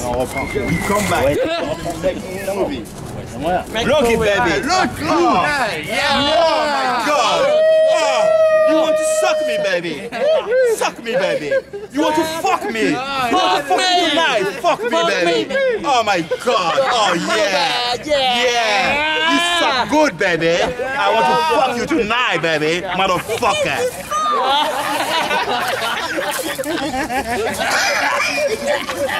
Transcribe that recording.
We come back. Look it, baby. Look, look. Yeah. Oh my God. Oh, you want to suck me, baby? Suck me, baby. You want to fuck me? Oh, you want to fuck me tonight? Fuck me, baby. Oh my God. Oh, oh yeah. Yeah. You suck good, baby. I want to fuck you tonight, baby. Motherfucker.